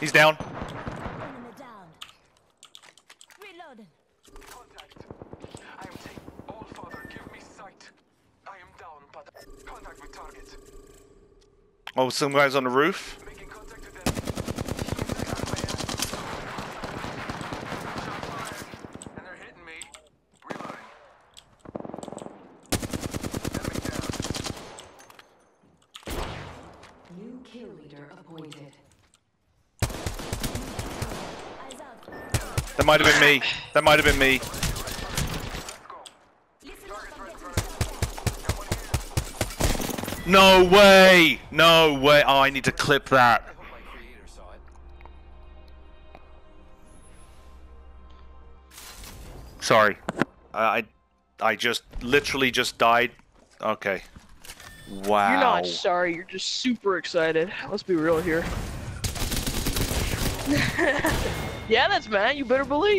He's down. Enemy down. Reloading. Contact. I am taking Allfather. Give me sight. I am down, but contact with target. Oh, some guys on the roof. Making contact with them. Shot fired. And they're hitting me. Reloading. Enemy down. New kill leader appointed. That might have been me. That might have been me. No way! No way! Oh, I need to clip that. Sorry. I I just literally just died. Okay. Wow. You're not sorry, you're just super excited. Let's be real here. yeah, that's man, you better believe.